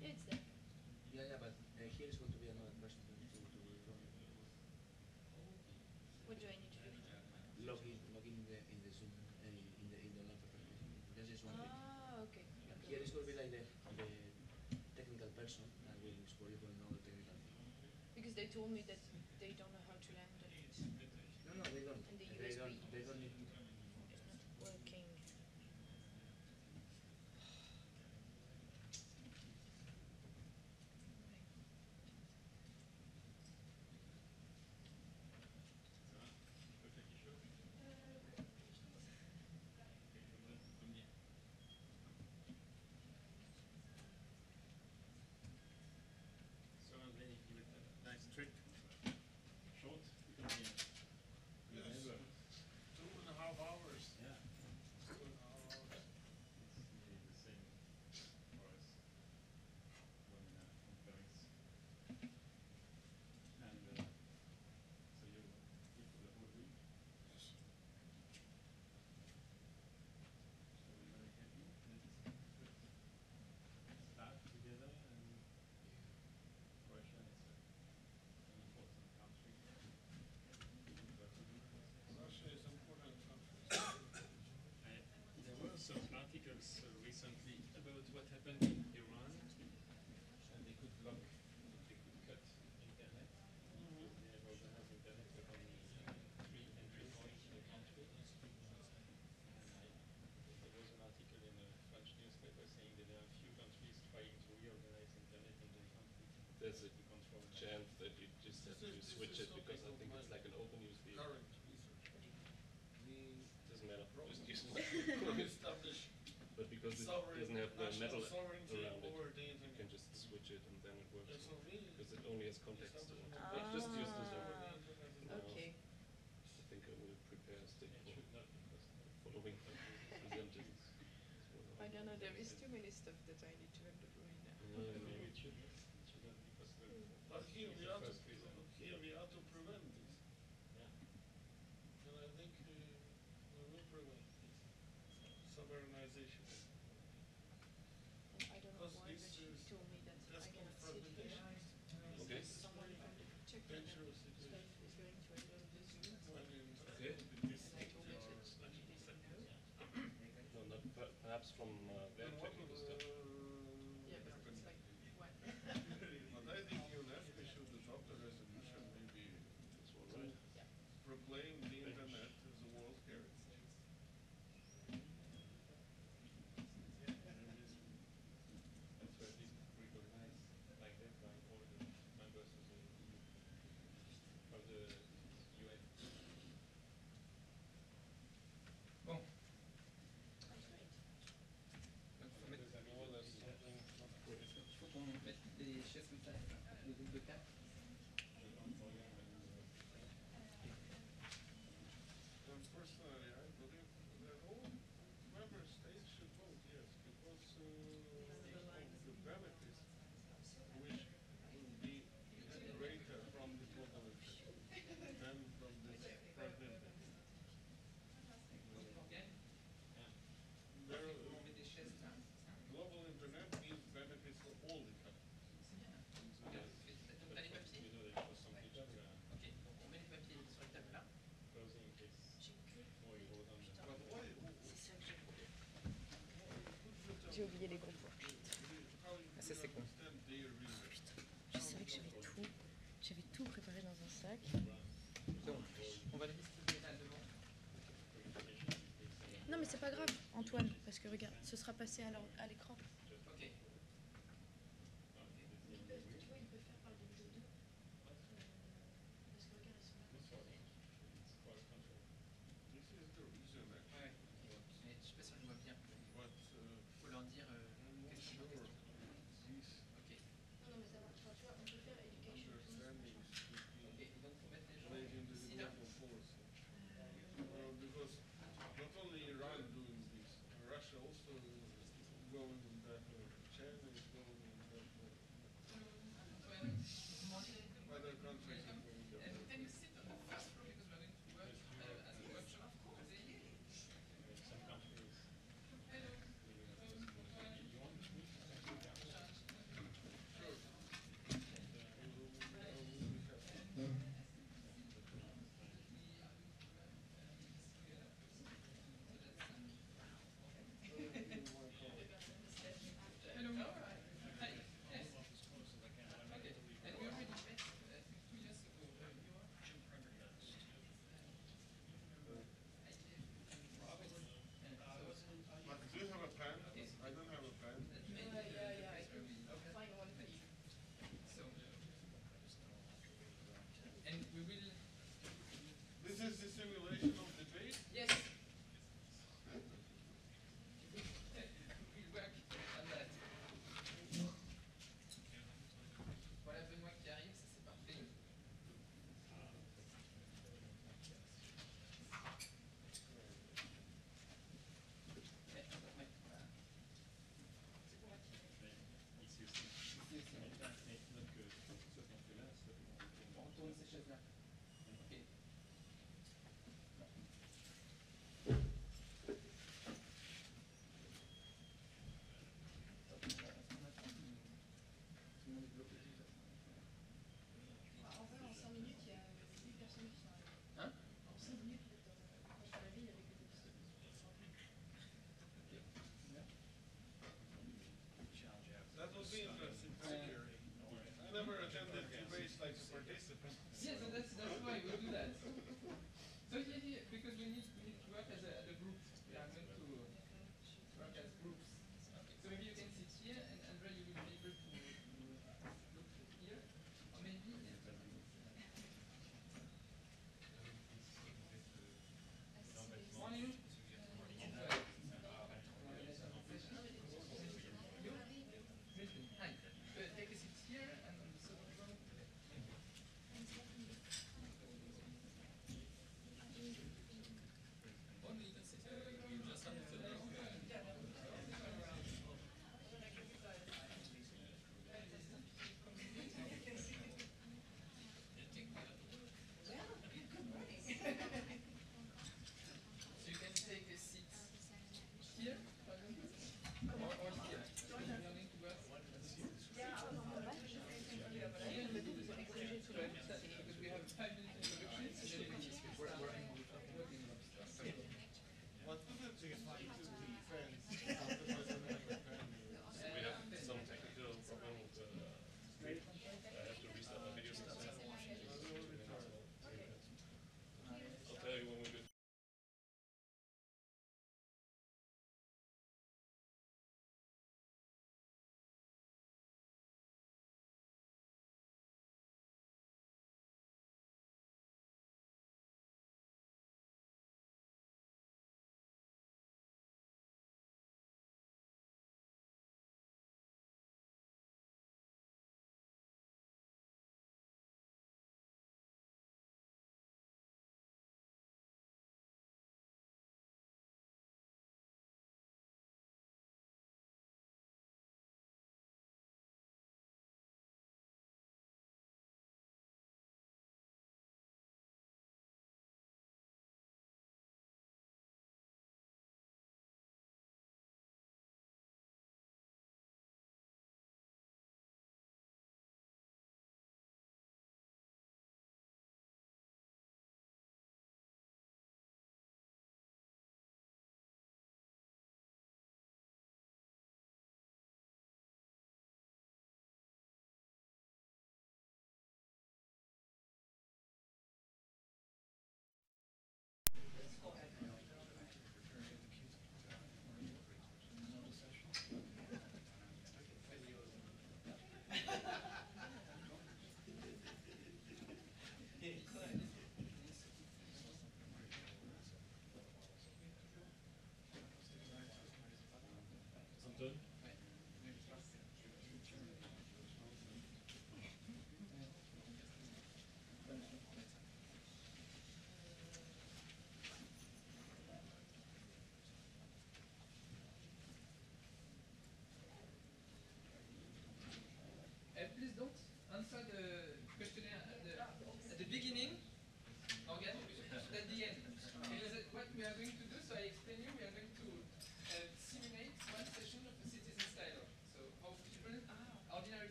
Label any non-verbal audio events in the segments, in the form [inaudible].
It's there. Yeah, yeah, but uh, here is going to be another question to, to, to What do I need to do? Log in, log in the in the Zoom uh, in the in the online presentation. That's just one thing. Ah, okay. okay. Here is going to be like the, the technical person that will explore it for another technical thing. Because they told me that there's a chance that you just have to switch it because I think it's like an open USB. Current Doesn't matter. Just use [laughs] But because it doesn't have the metal around it, you can just switch it and then it works. Because it only has context. Ah, just use this one. Okay. I think I will prepare a stick for following presenters. I don't know, there is too many stuff that I need to have to do right now here we are to, here we are to prevent this. Yeah. And I think uh, we will prevent this. Sovereignization. blame j'ai oublié les groupes. Ah, ça c'est con. Ah, Je savais que j'avais tout. J'avais tout préparé dans un sac. On va les. Non mais c'est pas grave, Antoine, parce que regarde, ce sera passé à l'écran.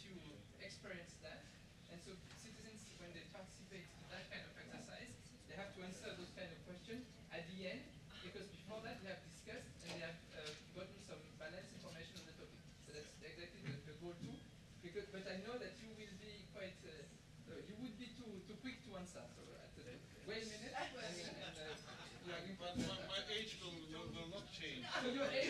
To you experience that. And so citizens, when they participate in that kind of exercise, they have to answer those kind of questions at the end, because before that they have discussed and they have uh, gotten some balanced information on the topic. So that's exactly the, the goal too. Because, but I know that you will be quite, uh, uh, you would be too too quick to answer. So at the wait a minute, and, [laughs] and uh, we are going to But my, my age will, will, will not change. So your age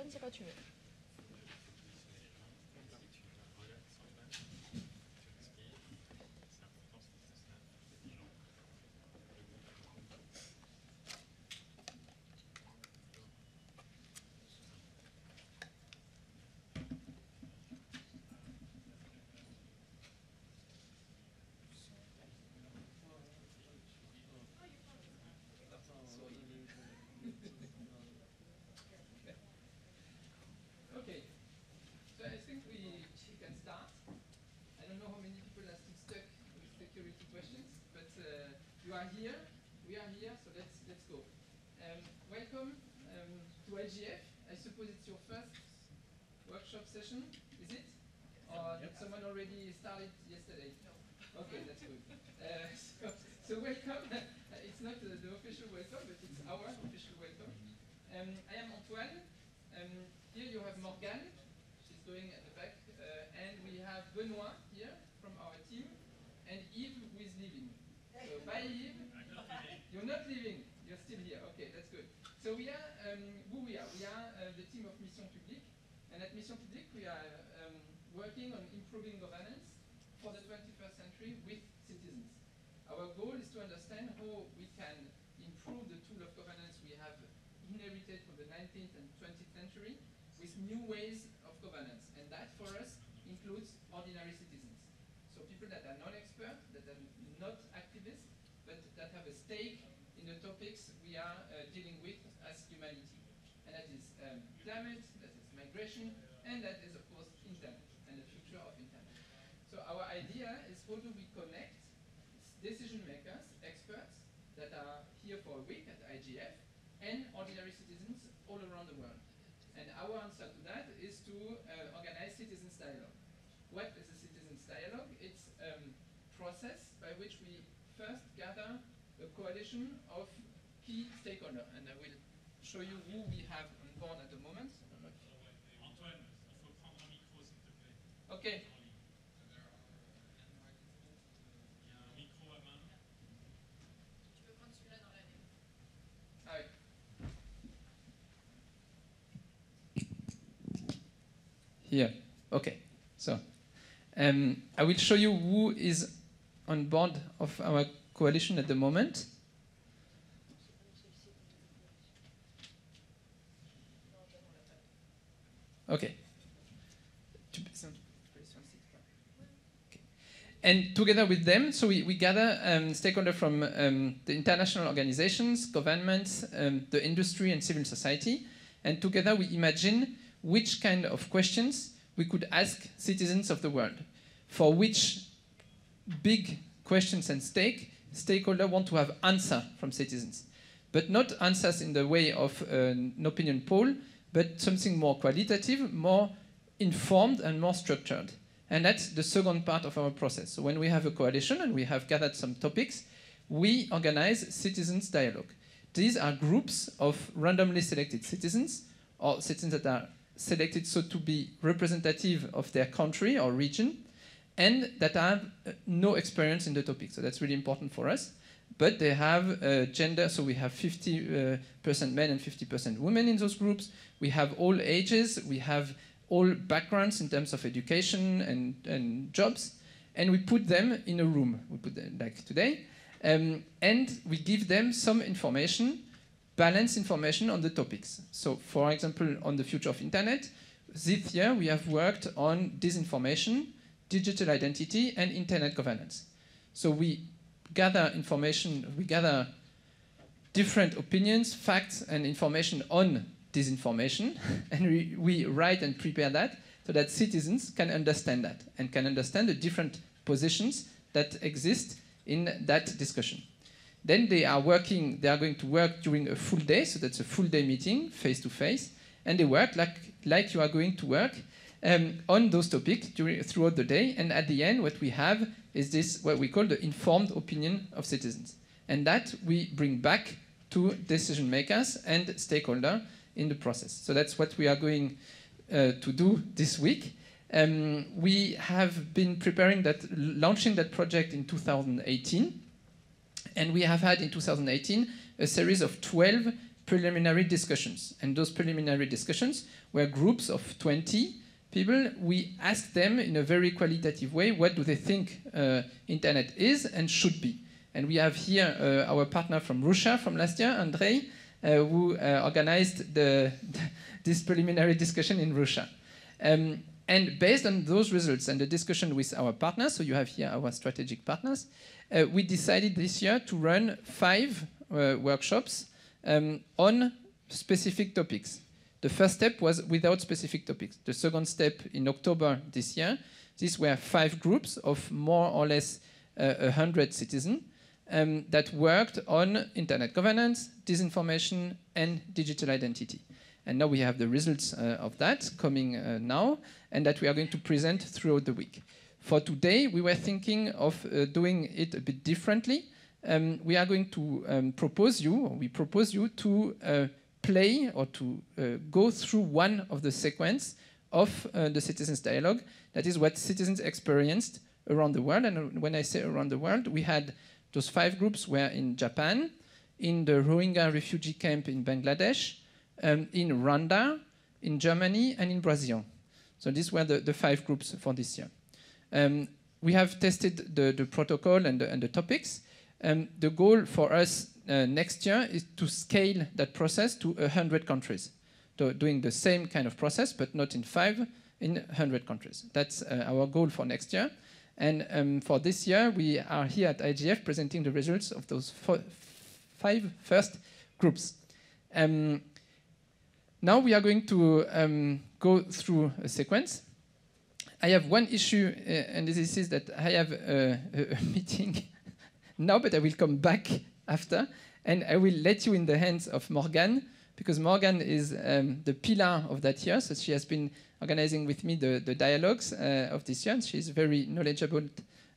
편지가 중요해. Are here, we are here, so let's let's go. Um, welcome um, to IGF. I suppose it's your first workshop session, is it? Or did someone already started yesterday? No. Okay, that's good. [laughs] Uh, so, so welcome. [laughs] it's not uh, the official welcome, but it's our official welcome. Um, I am Antoine. Um, here you have Morgane, she's going at the back, uh, and we have Benoit here from our team, and Yves who is leaving. So bye Yves. You're not leaving, you're still here. Okay, that's good. So we are, um, who we are? We are uh, the team of Mission Publique, and at Mission Publique we are um, working on improving governance for the 21st century with citizens. Our goal is to understand how we can improve the tool of governance we have inherited from the 19th and 20th century with new ways of governance. And that for us includes ordinary citizens. So people that are non-expert, that are not activists, but that have a stake in the topics we are uh, dealing with humanity. And that is um, climate, that is migration, and that is of course internet and the future of internet. So our idea is how do we connect decision makers, experts that are here for a week at IGF, and ordinary citizens all around the world. And our answer to that is to uh, organize citizens dialogue. What is a citizens dialogue? It's a um, process by which we first gather a coalition of key stakeholders. And I will show you who we have on board at the moment. Okay. Here. Okay. So um, I will show you who is on board of our coalition at the moment. Okay. And together with them, so we, we gather um, stakeholders from um, the international organizations, governments, um, the industry, and civil society. And together we imagine which kind of questions we could ask citizens of the world. For which big questions and stake, stakeholders want to have answer from citizens, but not answers in the way of an opinion poll, but something more qualitative, more informed, and more structured. And that's the second part of our process. So when we have a coalition and we have gathered some topics, we organize citizens dialogue. These are groups of randomly selected citizens or citizens that are selected so to be representative of their country or region and that have uh, no experience in the topic. So that's really important for us. But they have uh, gender, so we have 50% uh, men and 50% women in those groups. We have all ages, we have all backgrounds in terms of education and, and jobs, and we put them in a room. We put them like today, um, and we give them some information, balanced information on the topics. So, for example, on the future of internet, this year we have worked on disinformation, digital identity, and internet governance. So we gather information, we gather different opinions, facts, and information on disinformation, [laughs] and we, we write and prepare that so that citizens can understand that and can understand the different positions that exist in that discussion. Then they are working, they are going to work during a full day, so that's a full day meeting, face to face, and they work like, like you are going to work um, on those topics during, throughout the day. And at the end, what we have is this, what we call the informed opinion of citizens. And that we bring back to decision makers and stakeholders in the process. So that's what we are going uh, to do this week. Um, we have been preparing that, launching that project in 2018, and we have had in 2018 a series of 12 preliminary discussions. And those preliminary discussions were groups of 20 people. We asked them in a very qualitative way what do they think uh, internet is and should be. And we have here uh, our partner from Russia from last year, Andrei, uh, who uh, organized the, [laughs] this preliminary discussion in Russia. Um, and based on those results and the discussion with our partners, so you have here our strategic partners, uh, we decided this year to run five uh, workshops um, on specific topics. The first step was without specific topics. The second step in October this year, these were five groups of more or less uh, 100 citizens um, that worked on internet governance, disinformation, and digital identity. And now we have the results uh, of that coming uh, now, and that we are going to present throughout the week. For today, we were thinking of uh, doing it a bit differently. Um, we are going to um, propose you, we propose you to uh, play or to uh, go through one of the sequence of uh, the citizens dialogue. That is what citizens experienced around the world. And when I say around the world, we had those five groups were in Japan, in the Rohingya refugee camp in Bangladesh, um, in Rwanda, in Germany, and in Brazil. So these were the, the five groups for this year. Um, we have tested the, the protocol and the, and the topics. Um, the goal for us uh, next year is to scale that process to 100 countries. So doing the same kind of process, but not in five, in 100 countries. That's uh, our goal for next year. And um, for this year, we are here at IGF presenting the results of those five first groups. Um, now we are going to um, go through a sequence. I have one issue, uh, and this is that I have a, [laughs] a meeting [laughs] now, but I will come back after, and I will let you in the hands of Morgane, because Morgane is um, the pillar of that year, so she has been organizing with me the, the dialogues uh, of this year. And she's very knowledgeable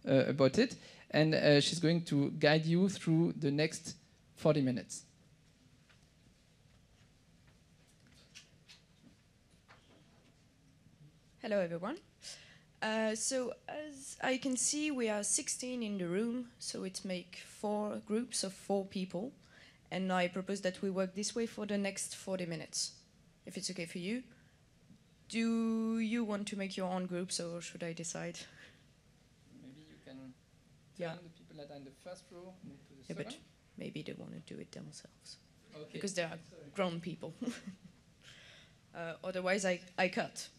uh, about it. And uh, she's going to guide you through the next 40 minutes. Hello, everyone. Uh, so as I can see, we are 16 in the room, so it makes four groups of four people. And I propose that we work this way for the next 40 minutes, if it's okay for you. Do you want to make your own groups, or should I decide? Maybe you can turn Yeah. the people that are in the first row the Yeah, but maybe they want to do it themselves. Okay. because they are Sorry. grown people. [laughs] uh, otherwise, I, I cut.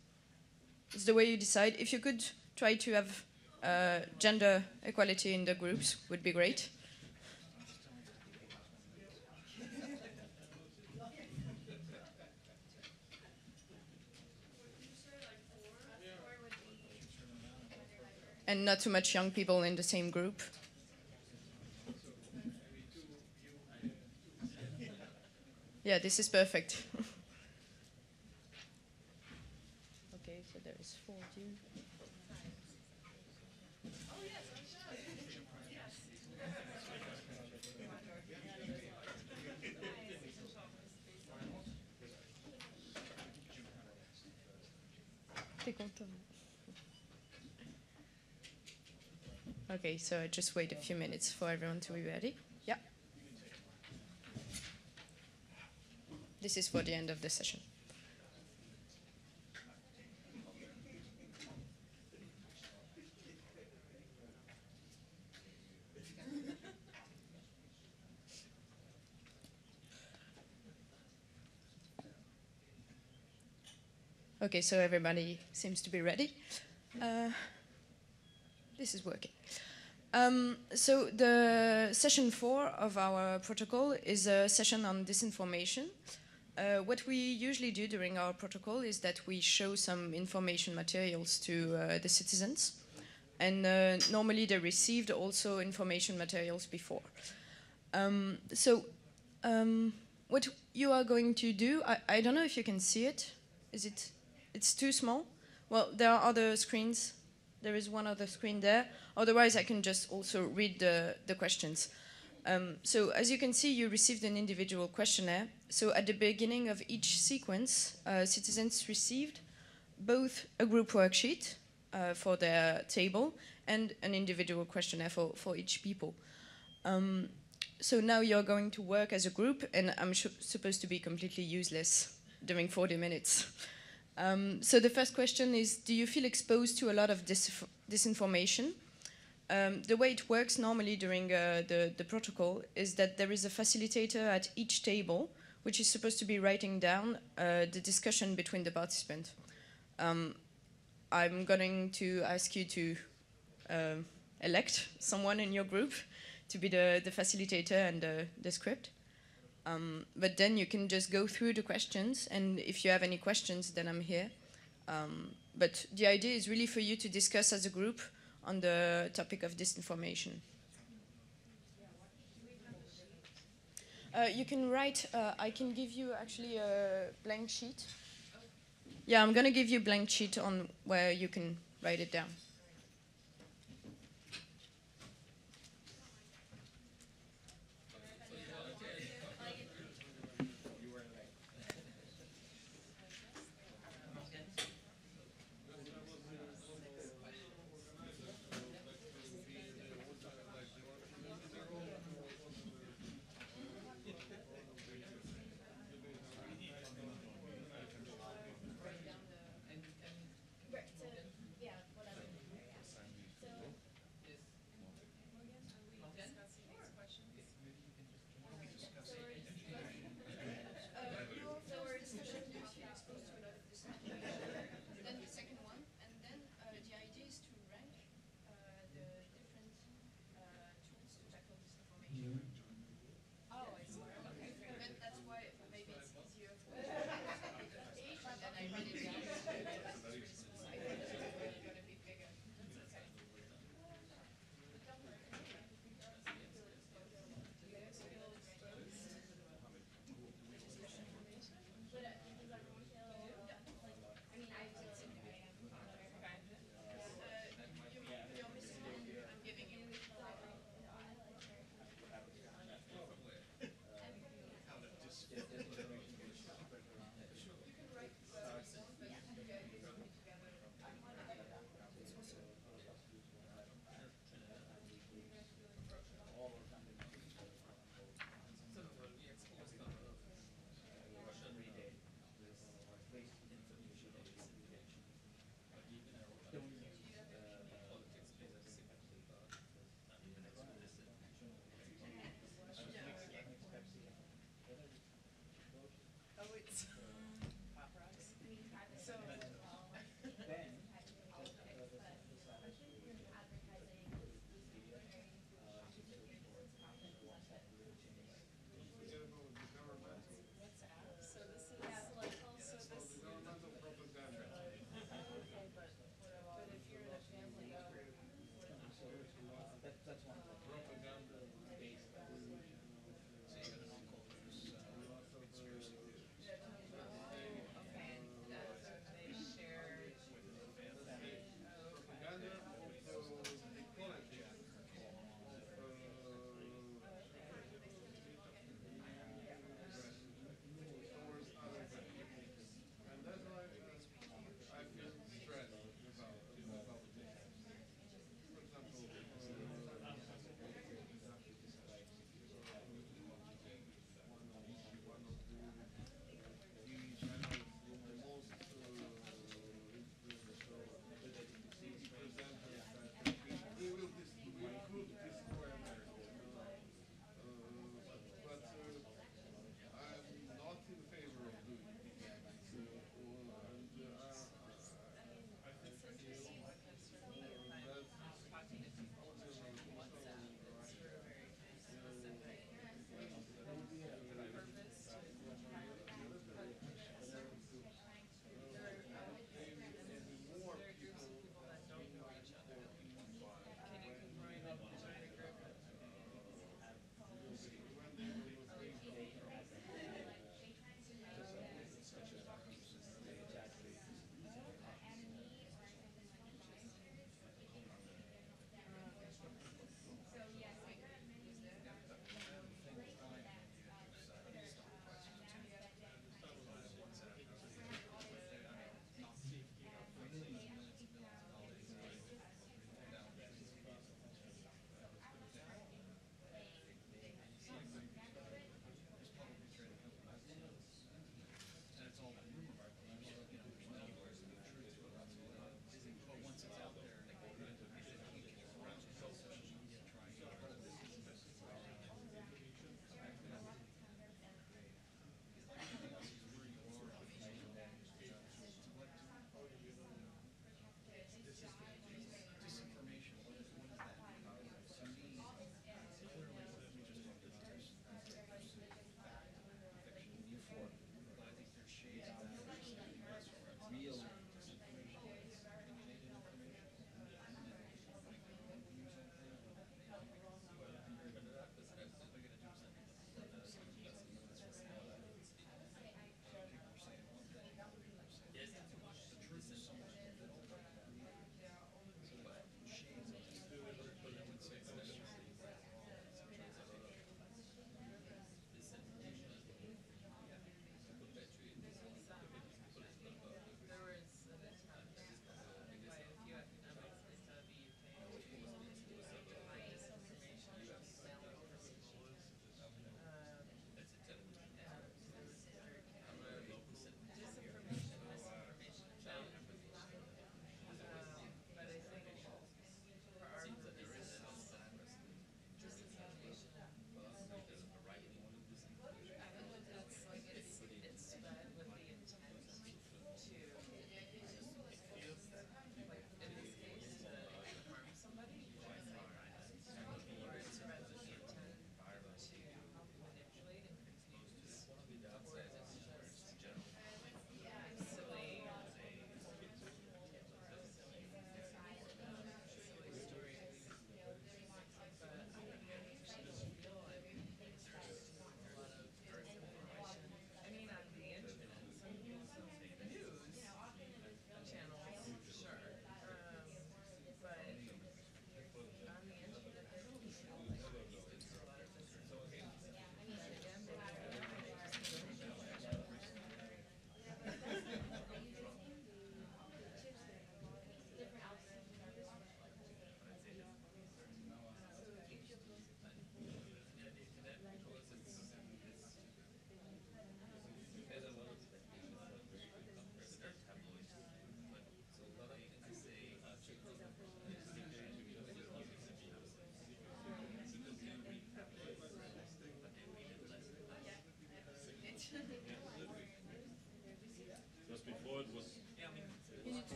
It's the way you decide. If you could try to have uh, gender equality in the groups, would be great. and not too much young people in the same group. Yeah, this is perfect. [laughs] Okay, so I just wait a few minutes for everyone to be ready. Yeah. This is for the end of the session. Okay, so everybody seems to be ready. Uh, this is working. Um, so the session four of our protocol is a session on disinformation. Uh, what we usually do during our protocol is that we show some information materials to uh, the citizens, and uh, normally they received also information materials before. Um, so um, what you are going to do, I, I don't know if you can see it. Is it? It's too small. Well, there are other screens there is one other screen there. Otherwise, I can just also read the, the questions. Um, so as you can see, you received an individual questionnaire. So at the beginning of each sequence, uh, citizens received both a group worksheet uh, for their table and an individual questionnaire for, for each people. Um, so now you're going to work as a group, and I'm supposed to be completely useless during 40 minutes. [laughs] Um, so the first question is, do you feel exposed to a lot of dis disinformation? Um, the way it works normally during uh, the, the protocol is that there is a facilitator at each table, which is supposed to be writing down uh, the discussion between the participants. Um, I'm going to ask you to uh, elect someone in your group to be the, the facilitator and the, the script. Um, but then you can just go through the questions, and if you have any questions, then I'm here. Um, but the idea is really for you to discuss as a group on the topic of disinformation. Uh, you can write, uh, I can give you actually a blank sheet. Yeah, I'm going to give you a blank sheet on where you can write it down.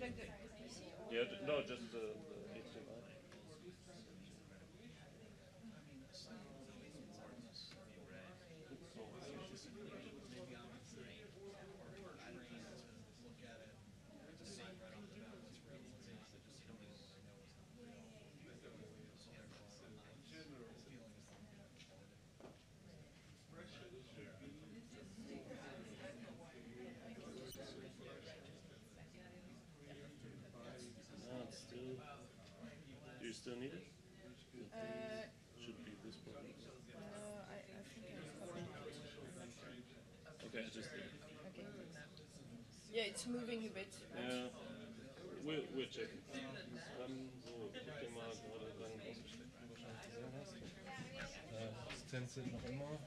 Yeah, no, just the. Still need it? Uh, Should be this one. no, uh, I, I think I've copied it. Okay, I just did it. Okay. Yeah, it's moving a bit. but- Ja, we're, we're checking. Ähm, so, ich hab dir mal gerade deinen ausgesteckten wahrscheinlich gesehen hast. Assistenz sind noch immer.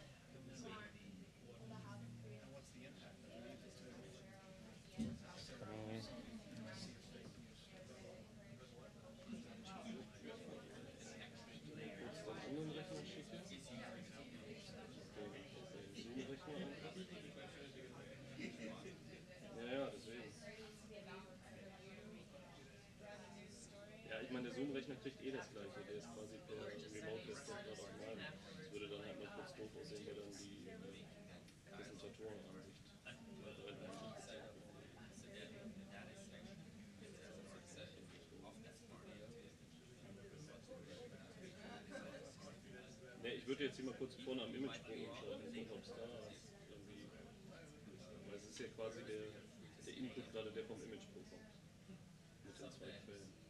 Kriegt eh das gleiche. Der ist quasi per Remote-Desktop auf meinem. Das würde dann halt doof aussehen, weil dann die äh, Präsentatorenansicht. Ne, ich würde jetzt hier mal kurz vorne am umschalten, gucken, ob es da irgendwie. Weil es ist ja quasi der, der Input gerade, der vom Image-Pro kommt. Mit den zwei Quellen.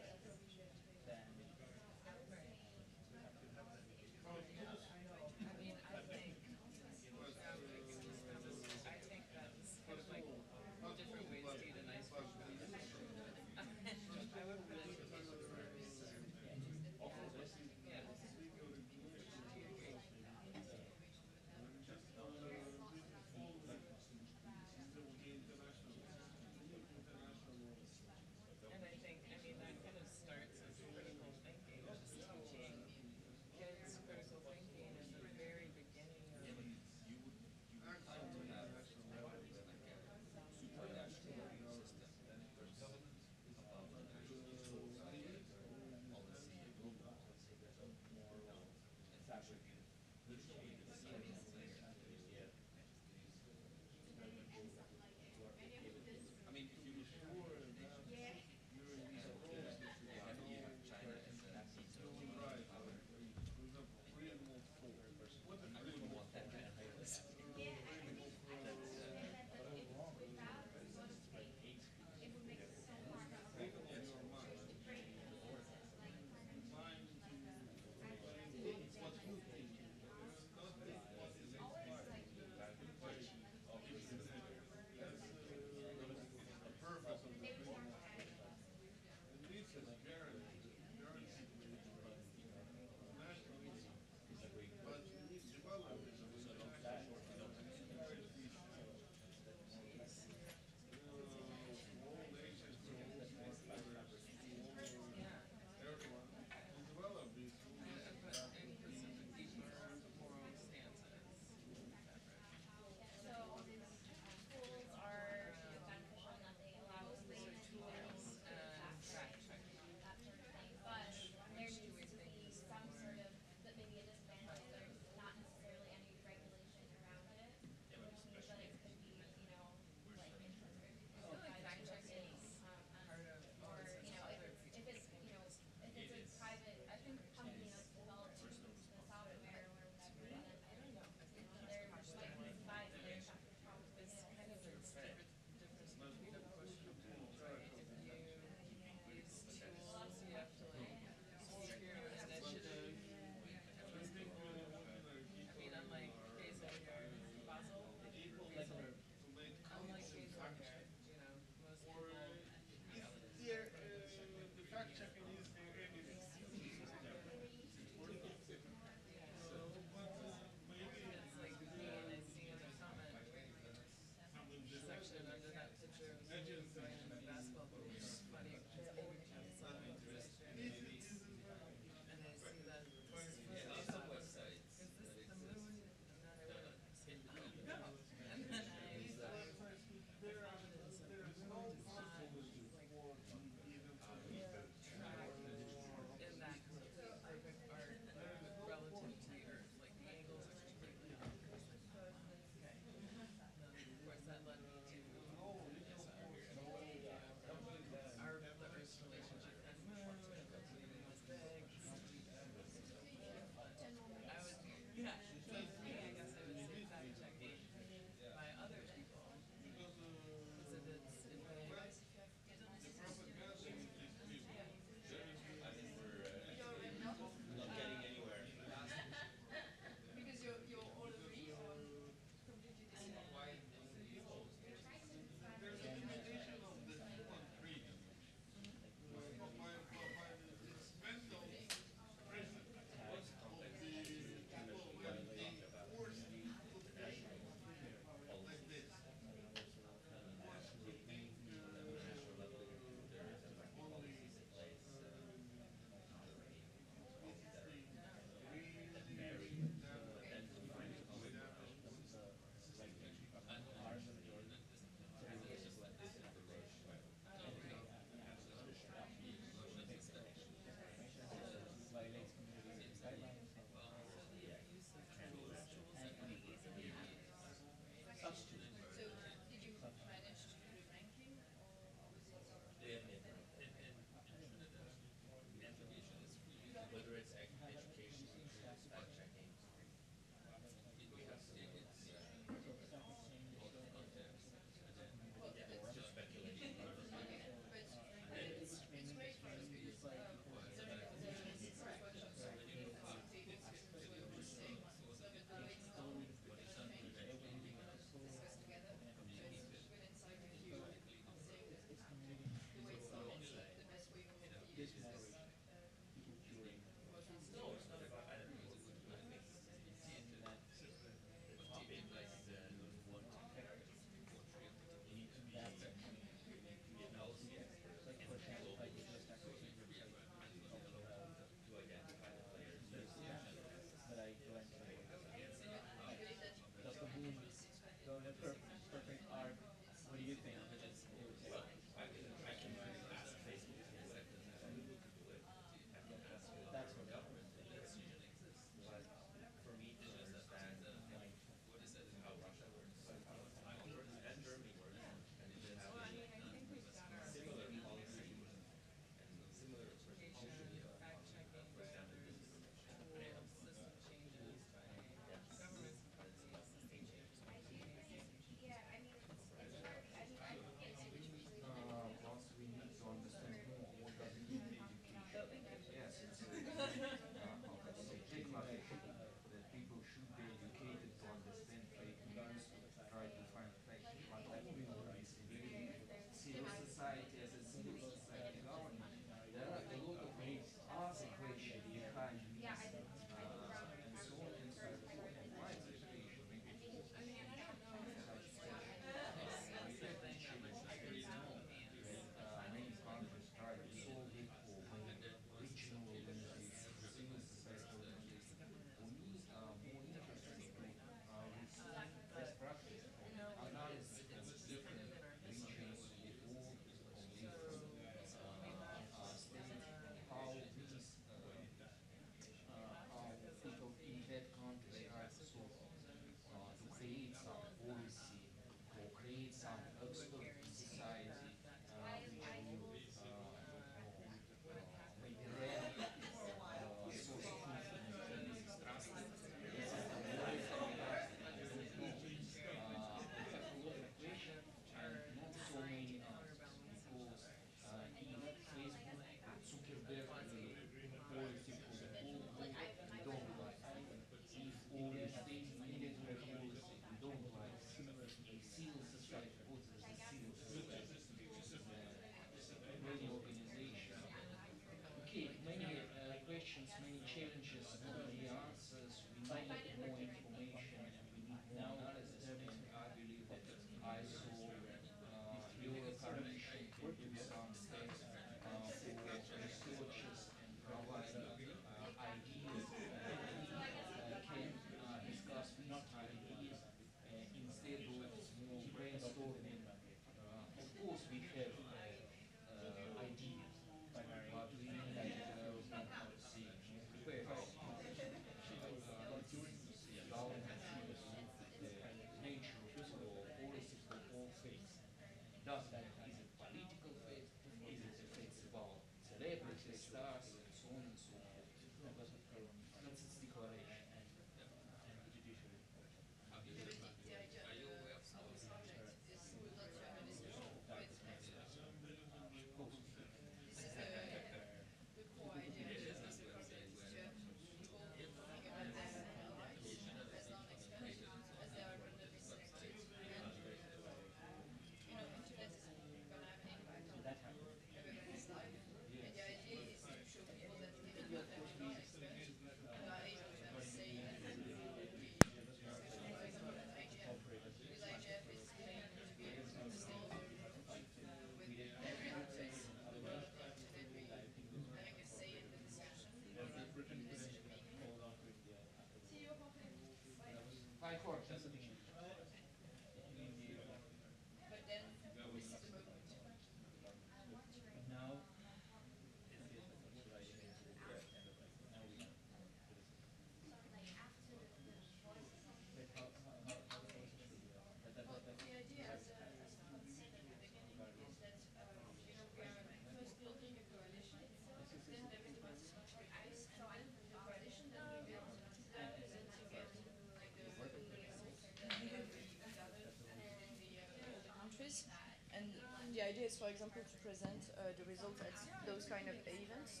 For example, to present uh, the results at those kind of events.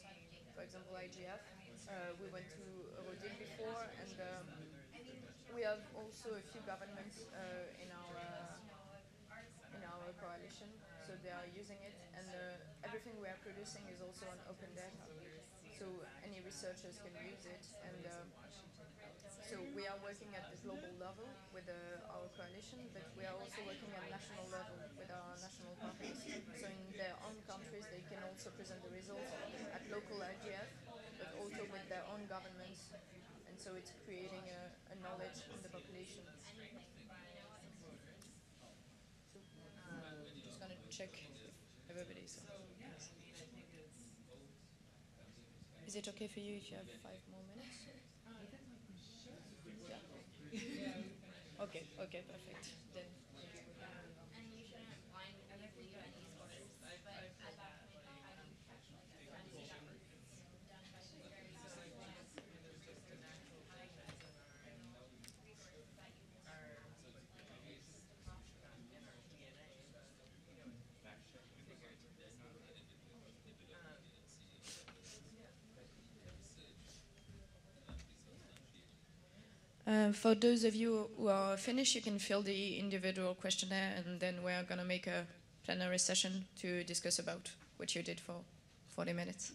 For example, IGF. Uh, we went to Rodin before, and um, we have also a few governments uh, in our uh, in our coalition, so they are using it. And uh, everything we are producing is also on open data, so any researchers can use it. And uh, so we are working at the global level with uh, our coalition, but we are also working at national level with our national partners. So in their own countries, they can also present the results at local IGF, but also with their own governments. And so it's creating a, a knowledge in the population. So, I'm just gonna check if everybody's. Is it okay for you if you have five more minutes? Yeah. Okay, okay, perfect. Then And you shouldn't blind leave any sources, but at that point, I don't catch like a frenzy that was done by the very Uh, for those of you who are finished, you can fill the individual questionnaire, and then we are gonna make a plenary session to discuss about what you did for 40 minutes.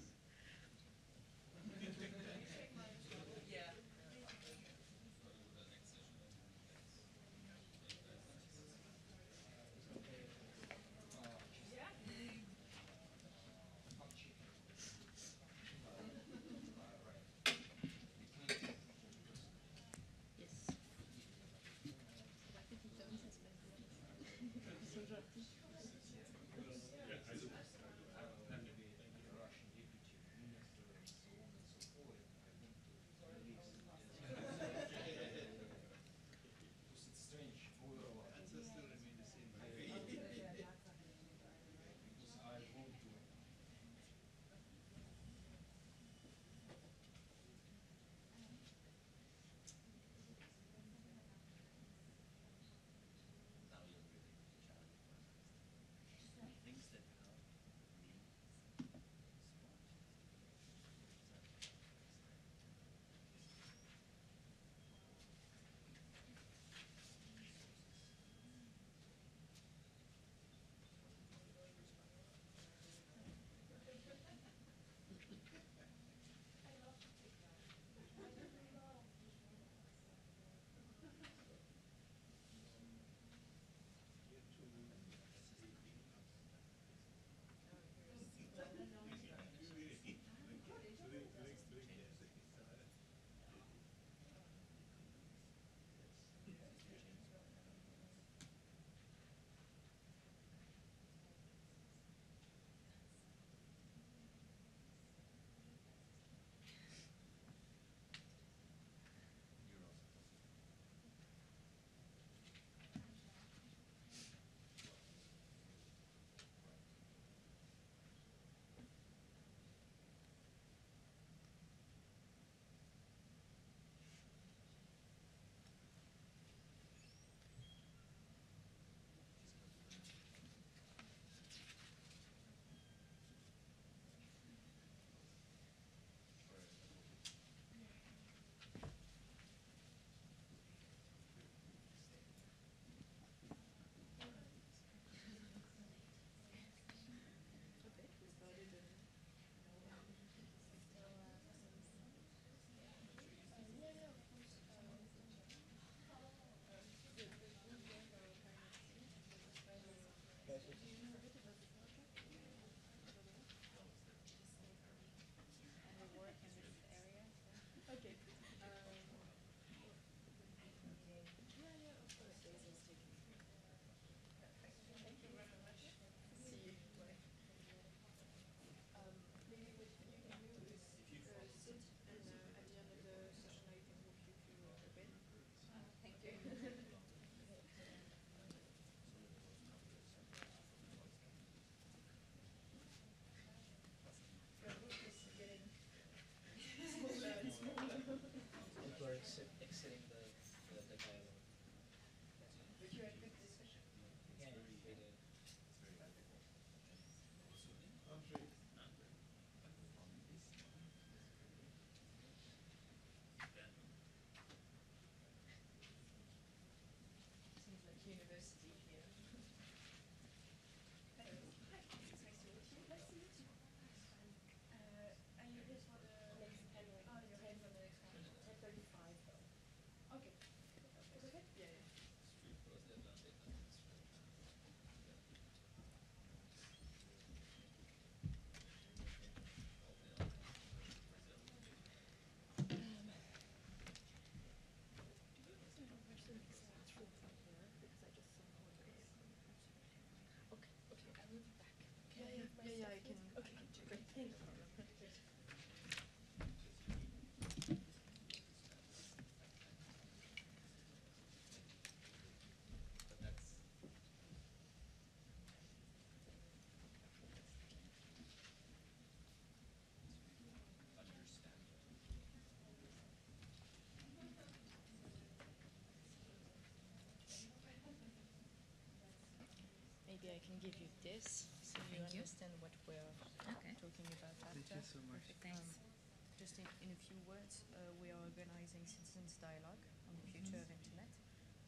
I can give you this so you Thank you. understand what we're Okay. talking about after. Thank you so much. Perfect. Thanks. Um, just in, in a few words, uh, we are organizing citizens dialogue on the future of internet.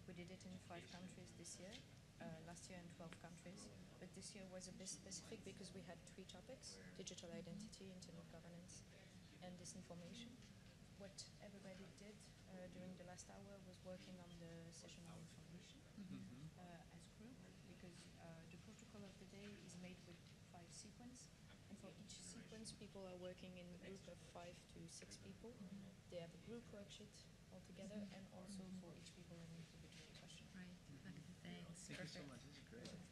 We did it in five countries this year, uh, last year in 12 countries. But this year was a bit specific because we had three topics digital identity, internet governance, and disinformation. What everybody did uh, during the last hour was working on the session on information uh, as group because uh, the protocol of the day is made with five sequence, and for each sequence, people are working in a group of five to six people. They have a group worksheet altogether, and also for each people an individual question. Right. Okay. Thanks. Thank you so Perfect. much. This is great.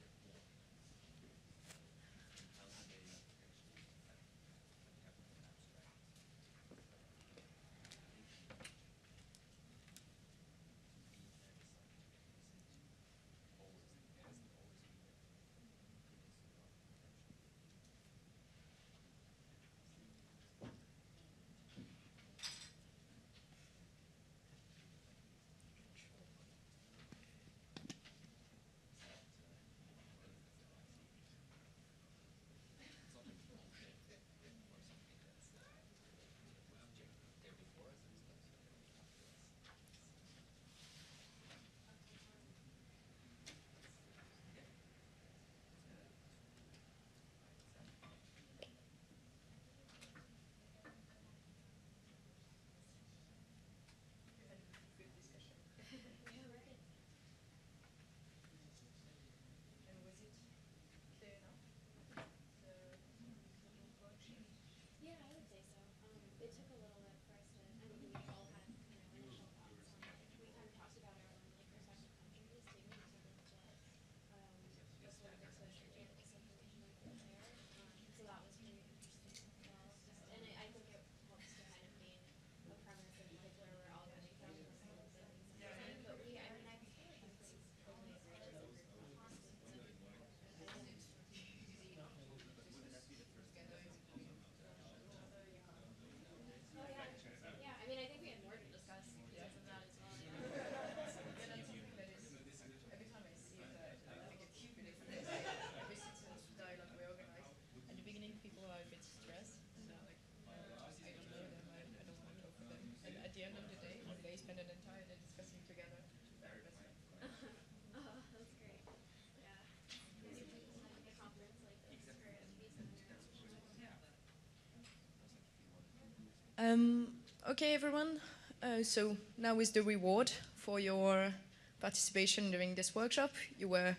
Um, okay, everyone. Uh, so now is the reward for your participation during this workshop. You were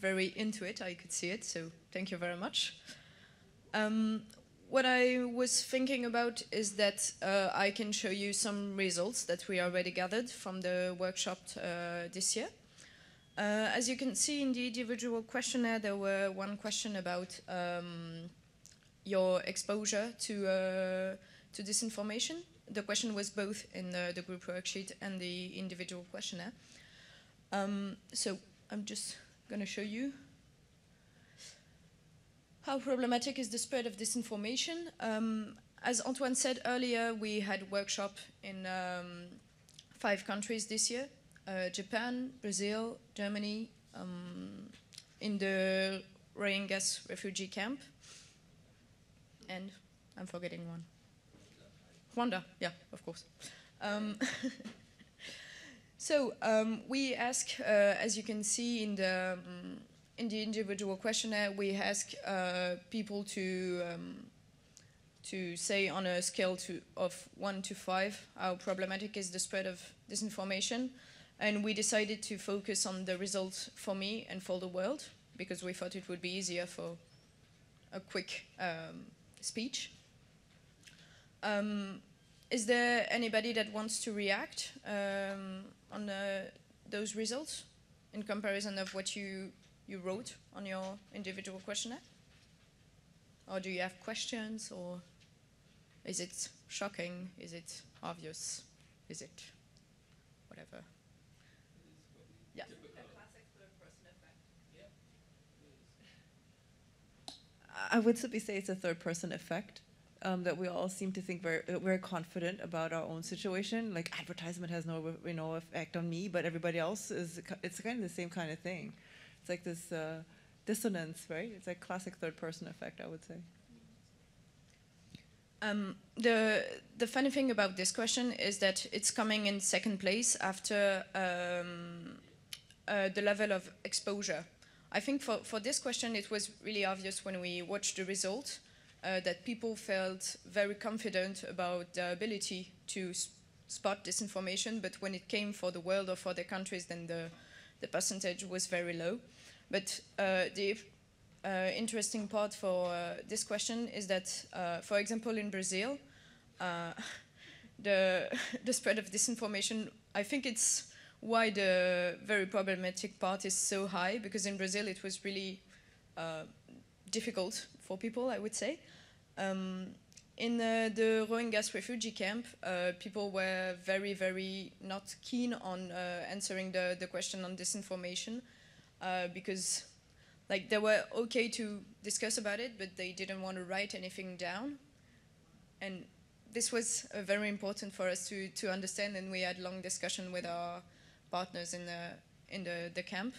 very into it, I could see it, so thank you very much. Um, what I was thinking about is that uh, I can show you some results that we already gathered from the workshop uh, this year. Uh, as you can see in the individual questionnaire, there were one question about um, your exposure to to disinformation. The question was both in the, the group worksheet and the individual questionnaire. Um, so I'm just going to show you how problematic is the spread of disinformation. Um, as Antoine said earlier, we had workshop in um, five countries this year: uh, Japan, Brazil, Germany, um, in the Rohingyas refugee camp, and I'm forgetting one. Rwanda, yeah, of course. Um, [laughs] so um, we ask, uh, as you can see in the um, in the individual questionnaire, we ask uh, people to um, to say on a scale to of one to five how problematic is the spread of disinformation, and we decided to focus on the results for me and for the world because we thought it would be easier for a quick um, speech. Um, is there anybody that wants to react um, on uh, those results in comparison of what you you wrote on your individual questionnaire? Or do you have questions, or is it shocking? Is it obvious? Is it whatever? Yeah. I would simply say it's a third person effect. Um, that we all seem to think very uh, very confident about our own situation. Like advertisement has no you know effect on me, but everybody else is. It's kind of the same kind of thing. It's like this uh, dissonance, right? It's a classic third person effect, I would say. Um, the the funny thing about this question is that it's coming in second place after um, uh, the level of exposure. I think for, for this question it was really obvious when we watched the result uh, that people felt very confident about their ability to spot disinformation, but when it came for the world or for their countries, then the the percentage was very low. But uh, the uh, interesting part for uh, this question is that, uh, for example, in Brazil, uh, [laughs] the [laughs] the spread of disinformation, I think it's why the very problematic part is so high because in Brazil it was really uh, difficult for people, I would say. Um, in the Rohingyas refugee camp, uh, people were very, very not keen on uh, answering the, the question on disinformation uh, because like they were okay to discuss about it, but they didn't want to write anything down. And this was uh, very important for us to, to understand, and we had long discussion with our partners in the in the, the camp.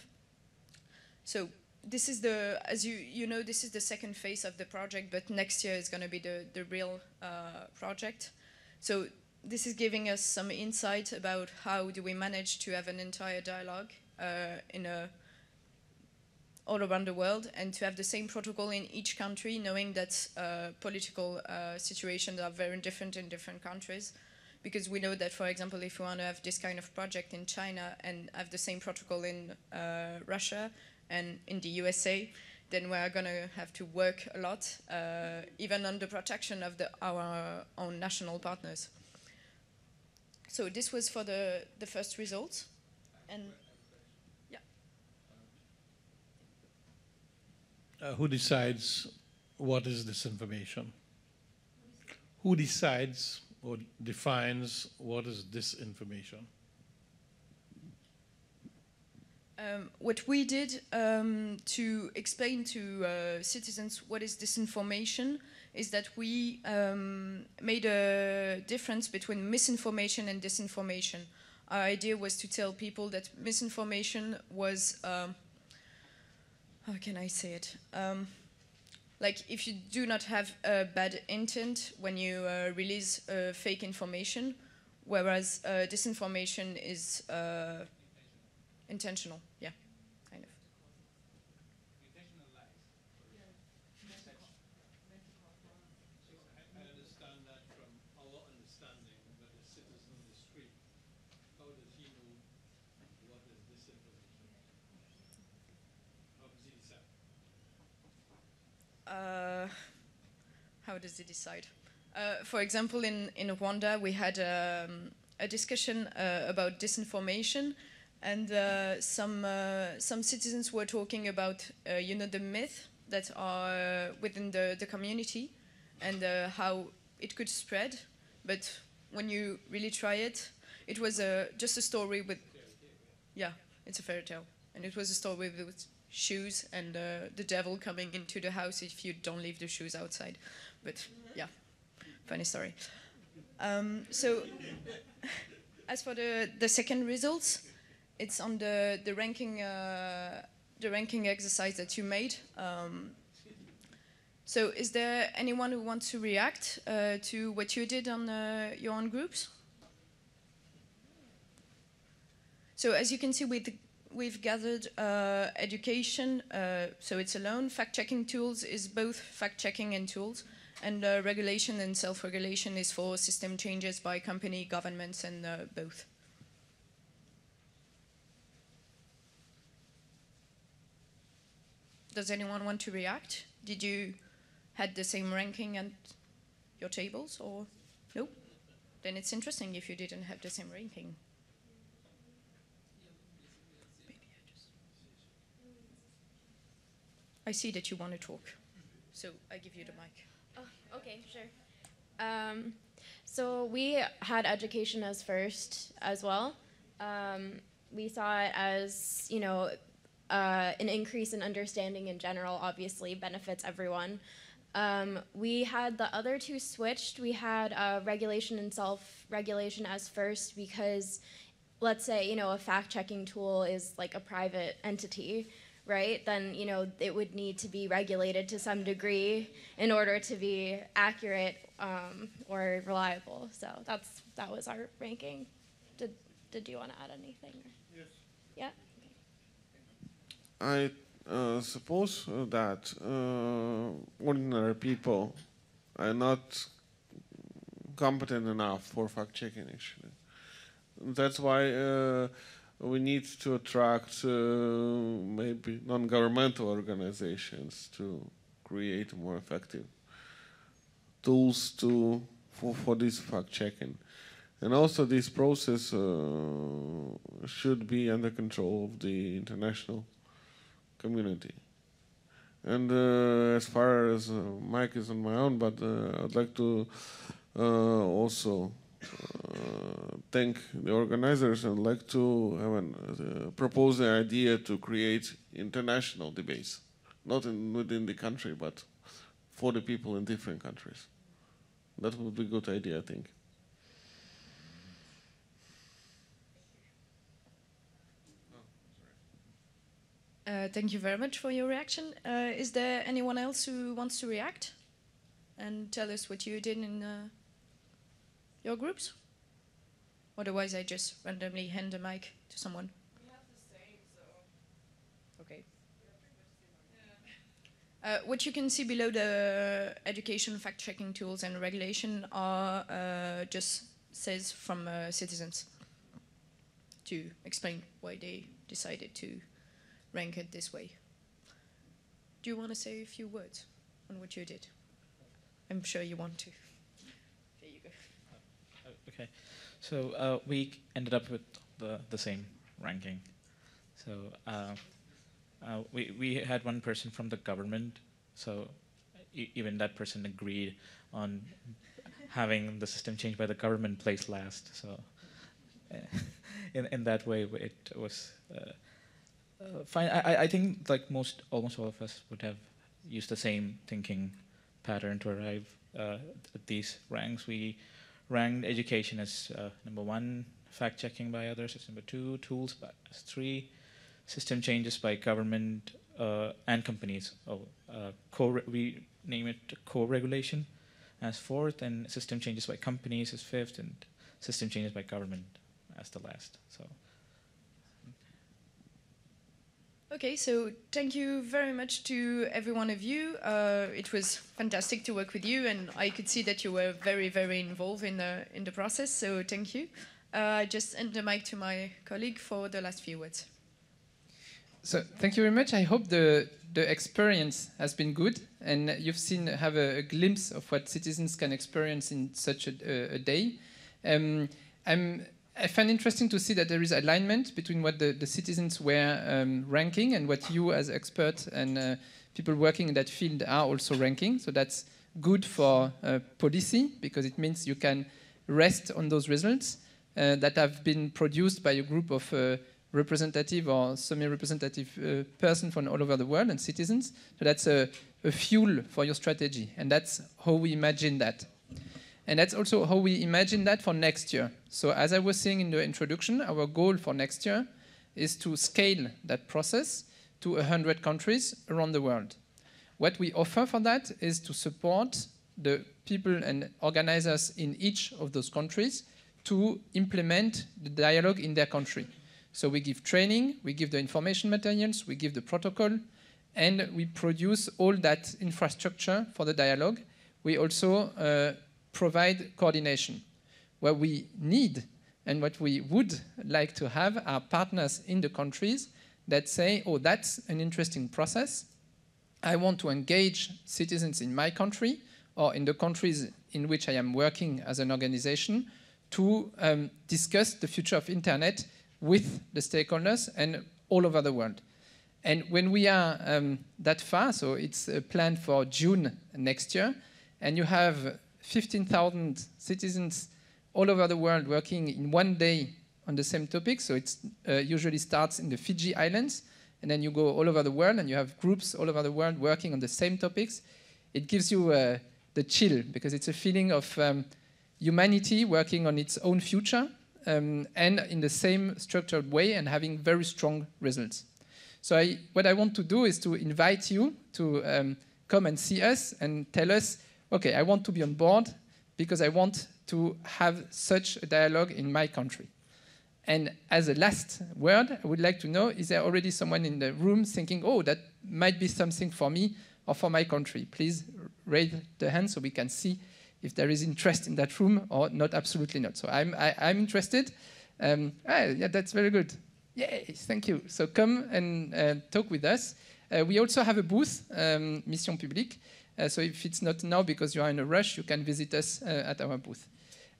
So this is the, as you you know, this is the second phase of the project, but next year is going to be the the real uh, project. So this is giving us some insight about how do we manage to have an entire dialogue uh, in a all around the world and to have the same protocol in each country, knowing that uh, political uh, situations are very different in different countries. Because we know that, for example, if we want to have this kind of project in China and have the same protocol in uh, Russia and in the USA, then we are going to have to work a lot, uh, even on the protection of the, our own national partners. So this was for the, the first results. And Uh, who decides what is disinformation? Who decides or defines what is disinformation? Um, what we did um, to explain to uh, citizens what is disinformation is that we um, made a difference between misinformation and disinformation. Our idea was to tell people that misinformation was, um, how can I say it? Um, like if you do not have a bad intent when you uh, release uh, fake information, whereas uh, disinformation is uh, intentional. Yeah, kind of. I understand that from our understanding, but the citizen on the street, how does he know what is disinformation? How does he decide? Uh, how does it decide? Uh, for example, in, in Rwanda, we had um, a discussion uh, about disinformation, and uh, some uh, some citizens were talking about, uh, you know, the myth that are within the, the community, and uh, how it could spread. But when you really try it, it was just a story with, yeah, it's a fairy tale, and it was a story with shoes and uh, the devil coming into the house if you don't leave the shoes outside. But yeah, funny story. Um, so, [laughs] as for the, the second results, it's on the the ranking uh, the ranking exercise that you made. Um, so, is there anyone who wants to react uh, to what you did on uh, your own groups? So, as you can see, with we've gathered uh, education, uh, so it's alone. Fact-checking tools is both fact-checking and tools, and uh, regulation and self-regulation is for system changes by company, governments, and uh, both. Does anyone want to react? Did you had the same ranking at your tables, or no? Then it's interesting if you didn't have the same ranking. I see that you want to talk, so I give you the mic. Oh, okay, sure. Um, so we had education as first as well. Um, we saw it as you know uh, an increase in understanding in general. Obviously, benefits everyone. Um, we had the other two switched. We had uh, regulation and self-regulation as first because, let's say, you know, a fact-checking tool is like a private entity, right, then you know it would need to be regulated to some degree in order to be accurate um, or reliable. So that's that was our ranking. Did did you want to add anything? Yes. Yeah. I uh, suppose uh, that uh, ordinary people are not competent enough for fact checking, actually. That's why uh, we need to attract uh, maybe non governmental organizations to create more effective tools to for, for this fact checking. And also, this process uh, should be under control of the international community. And uh, as far as uh, Mike is on my own, but uh, I'd like to uh, also thank the organizers and like to have an, uh, propose the idea to create international debates, not in, within the country, but for the people in different countries. That would be a good idea, I think. Uh, thank you very much for your reaction. Uh, is there anyone else who wants to react and tell us what you did in uh, your groups? Otherwise, I just randomly hand the mic to someone. We have the same, so. Okay. Uh, what you can see below the education fact-checking tools and regulation are uh, just says from uh, citizens to explain why they decided to rank it this way. Do you want to say a few words on what you did? I'm sure you want to. There you go. Okay, so uh, we ended up with the, the same ranking. So uh, uh, we, we had one person from the government, so e- even that person agreed on having the system changed by the government placed last. So [laughs] in, in that way, it was uh, uh, fine. I, I- I think like most, almost all of us would have used the same thinking pattern to arrive uh, at these ranks. We ranked education as uh, number one, fact checking by others as number two, tools as three, system changes by government uh, and companies. Oh, uh, co we name it co-regulation as fourth, and system changes by companies as fifth, and system changes by government as the last. So. Okay, so thank you very much to every one of you. Uh, it was fantastic to work with you, and I could see that you were very, very involved in the in the process. So thank you. Uh, I just hand the mic to my colleague for the last few words. So thank you very much. I hope the the experience has been good, and you've seen have a, a glimpse of what citizens can experience in such a, a, a day. Um, I'm, I find interesting to see that there is alignment between what the, the citizens were um, ranking and what you, as experts and uh, people working in that field, are also ranking. So that's good for uh, policy because it means you can rest on those results uh, that have been produced by a group of uh, representative or semi-representative uh, person from all over the world and citizens. So that's a, a fuel for your strategy, and that's how we imagine that. And that's also how we imagine that for next year. So as I was saying in the introduction, our goal for next year is to scale that process to 100 countries around the world. What we offer for that is to support the people and organizers in each of those countries to implement the dialogue in their country. So we give training, we give the information materials, we give the protocol, and we produce all that infrastructure for the dialogue. We also uh, provide coordination. What we need and what we would like to have are partners in the countries that say, oh, that's an interesting process. I want to engage citizens in my country or in the countries in which I am working as an organization to um, discuss the future of internet with the stakeholders and all over the world. And when we are um, that far, so it's uh, planned for June next year, and you have 15,000 citizens all over the world working in one day on the same topic. So it uh, usually starts in the Fiji Islands, and then you go all over the world, and you have groups all over the world working on the same topics. It gives you uh, the chill because it's a feeling of um, humanity working on its own future um, and in the same structured way and having very strong results. So I, what I want to do is to invite you to um, come and see us and tell us, okay, I want to be on board because I want to have such a dialogue in my country. And as a last word, I would like to know is there already someone in the room thinking, oh, that might be something for me or for my country? Please raise the hand so we can see if there is interest in that room or not, absolutely not. So I'm, I, i am interested. Um, ah, yeah, that's very good. Yay, thank you. So come and uh, talk with us. Uh, we also have a booth, um, Missions Publiques. Uh, so if it's not now because you are in a rush, you can visit us uh, at our booth.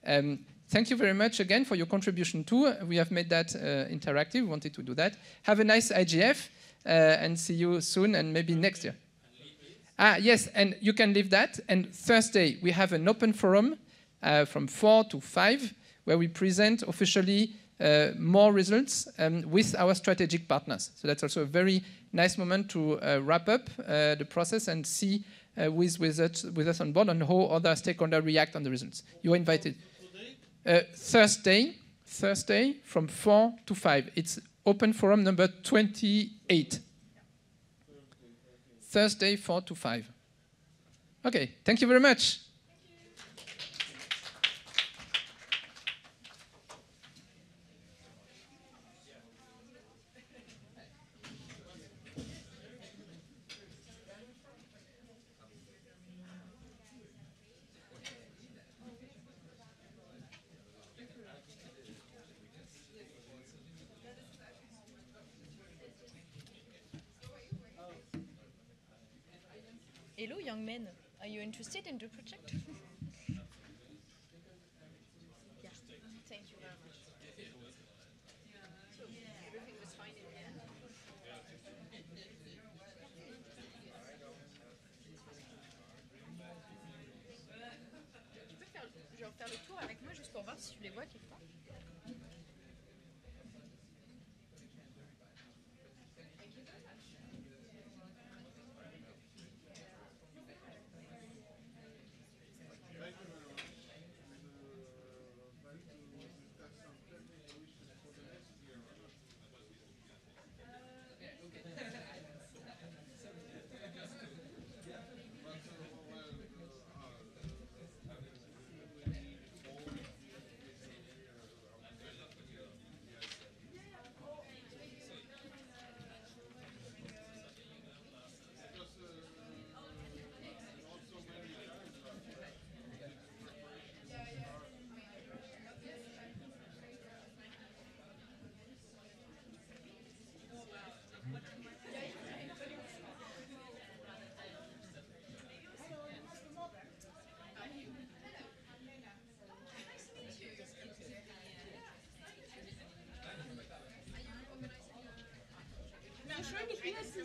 Um, thank you very much again for your contribution too. We have made that uh, interactive. We wanted to do that. Have a nice IGF uh, and see you soon and maybe next year. Ah, yes, and you can leave that. And Thursday, we have an open forum uh, from 4 to 5 where we present officially uh, more results um, with our strategic partners. So that's also a very nice moment to uh, wrap up uh, the process and see uh, is with us, with us on board and how other stakeholders react on the results. You are invited. Uh, Thursday, Thursday from 4 to 5. It's open forum number 28. Thursday, 4 to 5. Okay, thank you very much.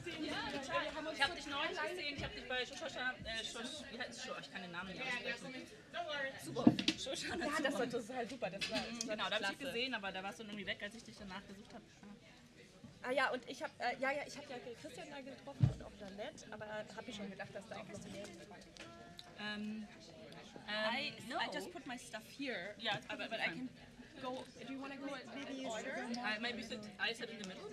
Wiederzusehen. Ja, total. Ich habe dich neulich gesehen, ich habe dich bei Shosha, äh, Shosh, wie heißt es? Ich kann den Namen nicht aussprechen. Super. Shoshana Ja, das war total super. Das war, das war Genau, da habe ich dich gesehen, aber da warst du irgendwie weg, als ich dich danach gesucht habe. Ah ja, und ich habe äh, ja, ja, ich habe ja Christian da getroffen und auch Janette, aber habe ich schon gedacht, dass da auch noch mehr Um, I- no. I just put my stuff here, Yeah, but, but I can go. Do you want to go maybe order? Uh, maybe sit, I sit in the middle.